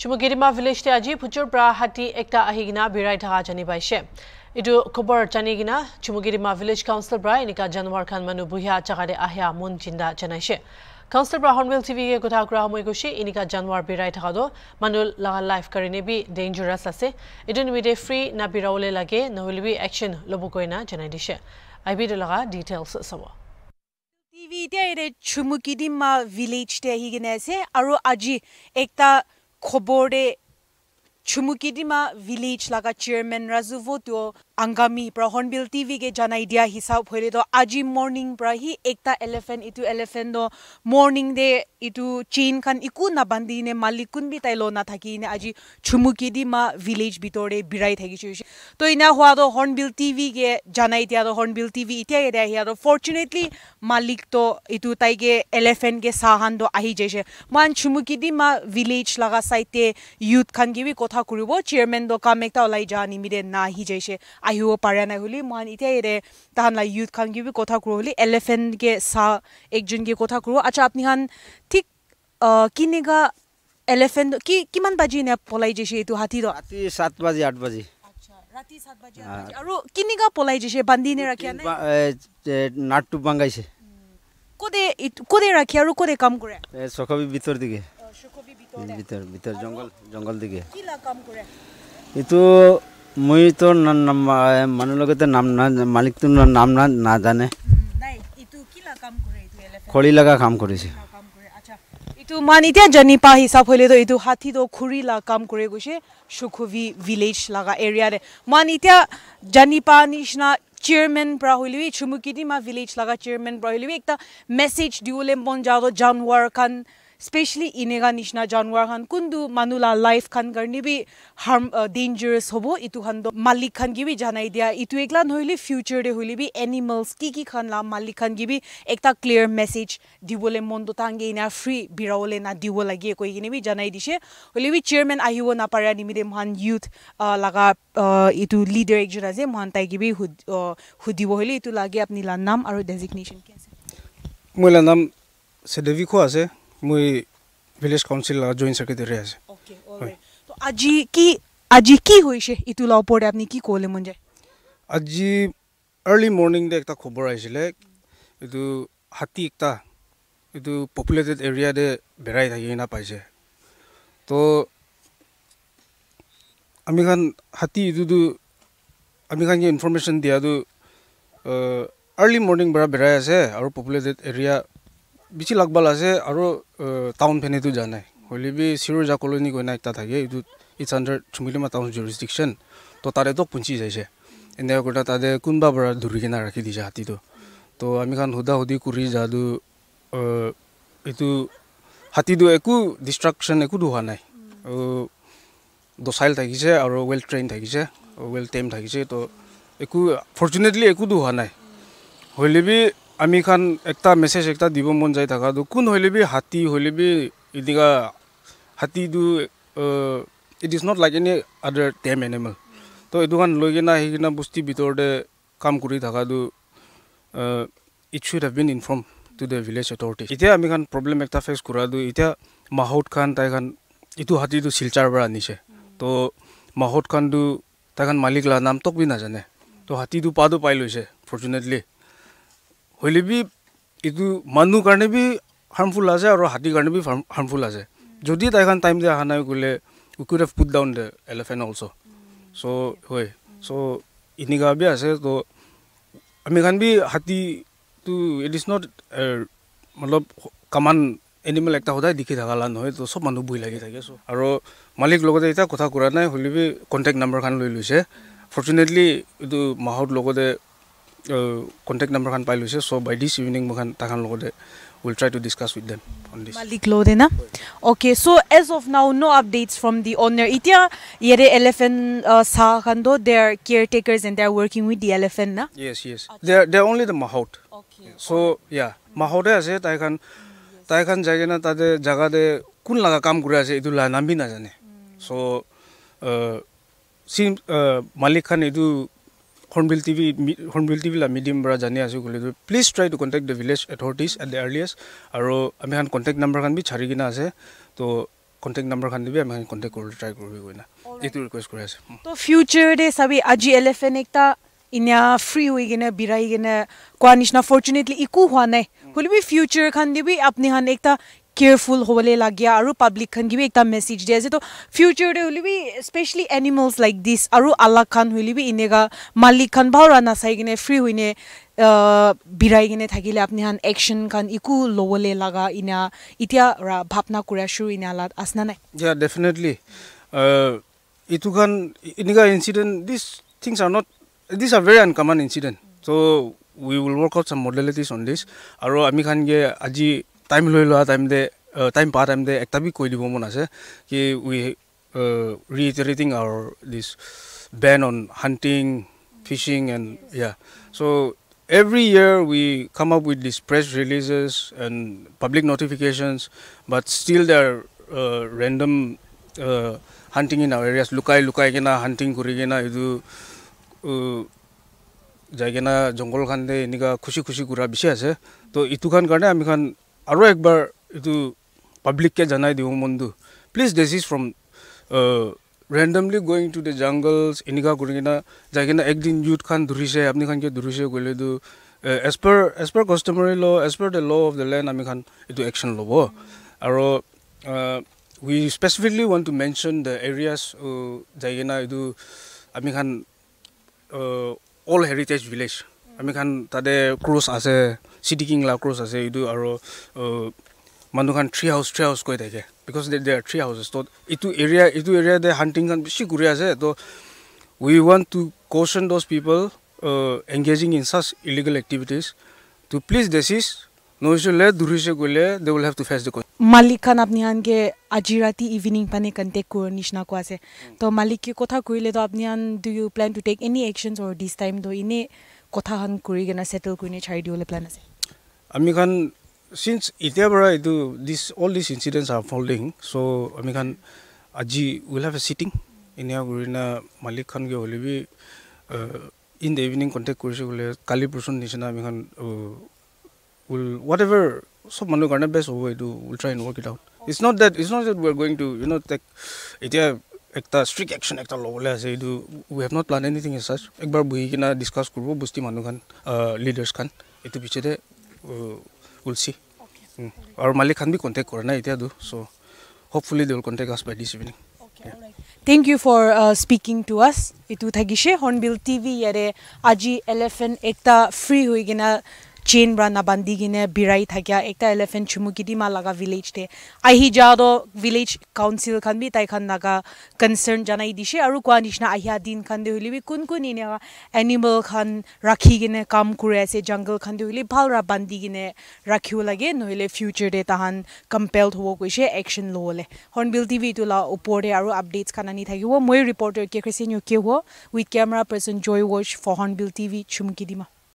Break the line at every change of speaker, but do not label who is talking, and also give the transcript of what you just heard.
চুমুকিডিমা ভিলেজতে আজি ভুজুৰ পৰা হাতী একটা আহি কিনা বিৰাই থকা জানি পাইছে এইটো খবৰ জানি কিনা চুমুকিডিমা ভিলেজ কাউন্সিলৰ পৰা এনেকা জানুৱাৰ খান মানুহ বুঢ়িয়া জাগাতে আহিয়া মন চিন্তা জনাইছে কাউন্সিলৰ পৰা হৰ্ণবিল টিভিকে কথা কৰা সময় গৈছে এনেকা জানুৱাৰ বিৰাই থকাটো মানুহ লগা লাইফ কাৰণে বি ডেঞ্জাৰাছ আছে এইটো নিমিত্তে ফ্ৰী না বিৰাবলৈ লাগে নহ'লে বি একশ্যন ল'বকৈ না জনাই দিছে আই বিটো লগা ডিটেইলছ চাব
টিভি এতিয়া চুমুকিডিমা ভিলেজতে আহি কিনে আছে আৰু আজি একটা こぼれ খবৰে চুমুকিডিমা ভিলেজ লগা চেয়াৰমেন ৰাজু ভোটো আংগামী পৰা হৰ্ণবিল টিভিকে জনাই দিয়া হিচাপ হ'লে তো আজি মৰ্ণিং পৰা সি একটা এলিফেণ্ট ইটো এলিফেণ্ট মৰ্ণিং দে ইটো চেইন খান একো নাবান্ধি নে মালিক কোন বি তাই ল নাথাকি নে আজি চুমুকিডিমা ভিলেজ ভিতৰে বিৰাই থাকিছে তো ইনা হোৱাটো হৰ্ণবিল টিভিকে জনাই দিয়া হৰ্ণবিল টিভি এতিয়া এৰে আহি আৰু ফৰ্চুনেটলি মালিক তো ইটো তাইকে এলিফেণ্টকে চাহান তো আহি যাইছে মান চুমুকিডিমা ভিলেজ লগা চাইতে ইউথ খান কিবি কথা কৰিব চেয়াৰমেন তো কাম একটা ওলাই যা নিমিৰে না আহি যাইছে আহিব পাৰে নাই বুলি মই এতিয়া এৰে তাহান লাই ইউথ খান কিবি কথা কৰোঁ বুলি এলিফেণ্টকে চাহ একজনকে কথা কৰোঁ আচ্ছা আপুনি খান ঠিক কিনেগা এলিফেণ্ট কি কিমান বাজি নে পলাই যাইছে এইটো হাতীটো
রাতি সাত বাজি আট বাজি
ৰাতি সাত বাজি আৰু কিনেগা পলাই যাইছে বান্ধি নে ৰাখি নাই
নাটটু বাঙ্গাইছে
কোদে কোদে রাখি আর কোদে কাম করে
সকাবি ভিতর দিকে ভিতর। ভিতর জঙ্গল জঙ্গল দিকে।
কিলা কাম করে
এইটো মই তো মানুহ লগতে নাম না মালিকটো নাম না নাজানে।
নাই ইটো কিলা কাম করে ইটো এলিফেন্ট
খৰি লগা কাম কৰিছে।
কাম করে আচ্ছা ইটো মান ইতিয়া জানি পা হিসাব হইলে তো ইটো হাতি তো খুরি লা কাম করে গৈছে সুখবি ভিলেজ লাগা এরিয়া রে মান ইতিয়া জানি পা নিশনা চেয়ারম্যান পৰা হইলি চুমুকিদি মা ভিলেজ লাগা চেয়াৰম্যান পৰা হইলি একটা মেসেজ দিওলে মন যাও জানৱাৰ স্পেশালি ইনেগা নিচিনা জানুৱাৰ খান কোনটো মানুহ লা লাইফ খান কাৰণে বি হাৰ্ম ডেঞ্জাৰাছ হ'ব ইটো খান মালিক খান কি বি জানাই দিয়া ইটো একলা নহ'লে ফিউচাৰ দে হ'লে বি এনিমেলছ কি কি খান লা মালিক খান কি বি একটা ক্লিয়াৰ মেছেজ দিবলৈ মনটো টাংগে ইনা ফ্ৰী বিৰাবলৈ না দিব লাগে কৈ কিনে বি জানাই দিছে হ'লে বি চেয়াৰমেন আহিব নাপাৰে নিমিতে মহান ইউথ লগা ইটো লিডাৰ একজন আছে মহান তাই কি বি সুধিব হ'লে ইটো লাগে আপুনি লা নাম আৰু ডেজিগনেশ্যন কি আছে
মোৰ নাম চেডেভিকো আছে মই ভিলেজ কাউন্সিল জইণ্ট ছেক্ৰেটাৰী আছে।
ওকে তো আজি কি আজি কি হৈছে ইটো লা ওপৰতে? আপুনি কি ক'লে মন যায়?
আজি আৰ্লি মৰ্ণিংতে এটা খবৰ আহিছিলে। এইটো হাতী একটা এইটো পপুলেটেড এৰিয়াতে বেৰাই থাকি কিনে পাইছে। তো আমি খান হাতী এইটোতো আমি খান ইনফৰ্মেশ্যন দিয়াটো আৰ্লি মৰ্ণিং পৰা বেৰাই আছে আৰু পপুলেটেড এৰিয়া বেছি লাগবাল আছে আৰু টাউন ফেনেতো যোৱা নাই হ'লে বি চিৰজা কলনি কইনা এটা থাকে এইটো it's under Chumoukedima town jurisdiction তো তাৰেতো পুঞ্চি যাইছে এনেকুৱা কৰি তাতে কোনোবা পৰা ধৰি কিনে ৰাখি দিছে হাতীটো তো আমি খান সোধা সুধি কৰি যাদু এইটো হাতীটো একো ডিষ্ট্ৰাকশ্যন একো হোৱা নাই দচাইল থাকিছে আৰু ৱেল ট্ৰেইন থাকিছে ৱেল টেম থাকিছে তো একো ফৰ্চুনেটলি একো হোৱা নাই হ'লে বি আমি খান একটা মেছেজ একটা দিব মন যায় থকাটো কোন হ'লে বি হাতী হ'লে বি এতিয়া হাতীটো it is not like any other tame animal তো এইটো খান লৈ কিনে আহি কিনে বস্তিৰ ভিতৰতে কাম কৰি থকাটো it should have been inform to the village authority এতিয়া আমি খান প্ৰব্লেম এটা ফেচ কৰাটো এতিয়া মাহত খান তাই খান ইটো হাতীটো শিলচাৰ পৰা আনিছে। তো মাহত খানটো তাই খান মালিক লা নাম তক বি নাজানে। তো হাতীটো পাতো পাই লৈছে ফৰ্চুনেটলি হ'লে বি এইটো মানুহ কাৰণে বি হাৰ্মফুল আছে আৰু হাতীৰ কাৰণে বি হাৰ্মফুল আছে। যদি তাইখন টাইম দি অহা নাই গ'লে we could have put down the elephant also' so' হয়। চ' এনেকুৱা বি আছে তো আমি খান বি হাতীটো ইট ইজ নট মতলব কামান এনিমেল একটা সদায় দেখি থকা নহয় তো চব মানুহ বহি লাগি থাকে। চ' আৰু মালিক লগতে এতিয়া কথা কৰা নাই হ'লে বি কণ্টেক্ট নাম্বাৰখন লৈ লৈছে। ফৰ্চুনেটলি এইটো মাহত লগতে কণ্টেক্ট নাম্বাৰখন পাই লৈছে চ' বাই দিছ ইভিনিং মোক তাহাঁৰ লগতে will try two discuss with them
মালিক লওঁ দে না? অ'কে চ' এজ অফ নাও ন' আপডেটছ ফ্ৰম দি অ'নাৰ এতিয়া ইয়াৰে এলিফেণ্ট চাহ খান দ' they are caretakers and they are
working with the elephant না অনলি দ্য
মাহাউট
চ' ইয়া মাহতে আছে তাইখন তাইখন যাই কিনে তাতে জেগাতে কোন লগা কাম কৰি আছে এইটো নামবি নাজানে। চ' মালিক খান এইটো Hornbill TV Hornbill TV medium পৰা জানি আছোঁ বুলি please try to contact the village authorities at the earliest আৰু আমি খান কণ্টেক্ট নাম্বাৰখন বি চাৰি কিনে আছে তো কণ্টেক্ট নাম্বাৰ খান দিবি আমি কণ্টেক্ট কৰি ট্ৰাই কৰিবি গৈ না এইটো ৰিকুৱেষ্ট কৰি আছে
তো ফিউচাৰ ডে চাবি আজি এলিফেণ্ট একটা ইনা ফ্ৰী হৈ কিনে বিৰাই কিনে কোৱা নিচিনা ফৰ্চুনেটলি একো হোৱা নাই হ'লেবি ফিউচাৰ খান দিবি আপুনি খান একটা কেয়াৰফুল হ'বলৈ লাগে আৰু পাব্লিক খান কিবি একটা মেছেজ দিয়া আছে তো ফিউচাৰ ডে হ'লেবি স্পেচিয়েলি এনিমেলছ লাইক দিছ আৰু আলাগ খান হ'লেবি এনেকা মালিক খান ভাওৰা নাচাই কিনে ফ্ৰী হৈনে বিৰাই কিনে থাকিলে আপুনি খান একশ্যন খান একো ল'বলৈ লগা ইনা এতিয়া ভাৱনা কৰি আছোঁ ইনা আলাদ আছনা নাই
ডেফিনেটলি এইটো খান এনেকুৱা incident this things are not this are very uncommon incident so' we will work out some modalities on দিছ আৰু আমি খানগে আজি টাইম লৈ লোৱা টাইমতে টাইম পোৱা টাইমতে এটা বি কৈ দিব মন আছে কি we reiterating our this ban on hunting fishing and ইয়া so' every year we come up with this press releases and public notifications but still they are random hunting in our areas লুকাই লুকাই কিনে hunting কৰি কিনে এইটো যাই কিনে জংঘলখন দে এনেকুৱা খুচি খুচি কৰা বেছি আছে ত' ইটো খান কাৰণে আমি খান আৰু একবাৰ এইটো পাব্লিককে জনাই দিওঁ মনটো please this is from randomly going to the jungles এনেকুৱা কৰি কিনে যাই কিনে একদিন ইউথ খান ধৰিছে আপুনি খান কিয় ধৰিছে গ'লেতো as per as per customary law' as per the law' of the land আমি খান এইটো একশ্যন ল'ব আৰু we specifically want to mention the areas যাই কিনে এইটো আমি খান অল হেৰিটেজ ভিলেজ আমি খান তাতে ক্ৰুজ আছে চিটি কিংলা ক্ৰুজ আছে এইটো আৰু মানুহ খান থ্ৰী হাউচ থ্ৰী হাউচ কৈ থাকে। Because they they are three houses তো এইটো এৰিয়া এইটো এৰিয়াতে হাণ্টিং খান বেছি ঘূৰি আছে তো we want to caution those people engaging in such illegal activities to please desist নহৈছিলে দূৰিছে গ'লে they will have to face the
মালিক খান আপনি আনকে আজি ৰাতি ইভিনিং পানে কণ্টেক্ট কৰোঁ নিচিনা কোৱা আছে। তো মালিকে কথা কৰিলে তো আপুনি আন do you plan to take any actions or this time তো এনেই কথাখন কৰি কিনে ছেটেল কৰি চাৰি দিবলৈ প্লেন আছে।
আমি খান চিন্স এতিয়াৰ পৰা এইটো this all this incidents are folding so' আমি খান আজি উইল হেভ এ চিটিং এনেকুৱা কৰি মালিক খানকে হ'লে বি ইন দ্য ইভিনিং কণ্টেক্ট কৰিছে বোলে কালি পৰচোন নিচিনা আমি খান উইল হোৱাট এভাৰ চব মানুহৰ কাৰণে বেষ্ট হ'ব এইটো will try work it out it's not that it's not that we are going to you not take এতিয়া একটা ষ্ট্ৰিক্ট একশ্যন এটা ল'বলৈ আছে এইটো we have not plan anything as such একবাৰ বহি কিনে ডিছকাছ কৰিব বস্তি মানুহখান লিডাৰ্ছ খান এইটো পিছতে উইল চি আৰু মালিক খান বি কণ্টেক্ট কৰা নাই এতিয়াতো so' hopefully they will contact us by this evening
thank you for speaking to us এইটো থাকিছে হৰ্ণবিল টিভি ইয়াৰে আজি এলিফেণ্ট একটা ফ্ৰী হৈ কিনে চেইন ব্ৰা নাবান্ধি কিনে বিৰাই থাকা একটা এলিফেণ্ট চুমুকি দিমা লগা ভিলেজ দে আহি যাওঁতো ভিলেজ কাউন্সিল খান বি তাই খান লগা কনচাৰ্ণ জনাই দিছে আৰু কোৱা নিচিনা আহিয়া দিন খান দে হ'লে বি কোন কোন এনেকুৱা এনিমেল খান ৰাখি কিনে কাম কৰি আছে জংগল খান দে হ'লে ভাল ৰা বান্ধি কিনে ৰাখিব লাগে নহ'লে ফিউচাৰ ডে তাহান কম্পেলড হ'ব কৈছে একশ্যন ল'বলৈ হৰ্ণবিল টিভি এইটো লা ওপৰতে আৰু আপডেটছ খান আনি থাকিব মই ৰিপৰ্টাৰ কে খ্ৰীষ্টিন ইউ কে হ'ব উইথ কেমেৰা পাৰ্চন জয় ৱাচ ফৰ হৰ্ণবিল টিভি চুমকি দিমা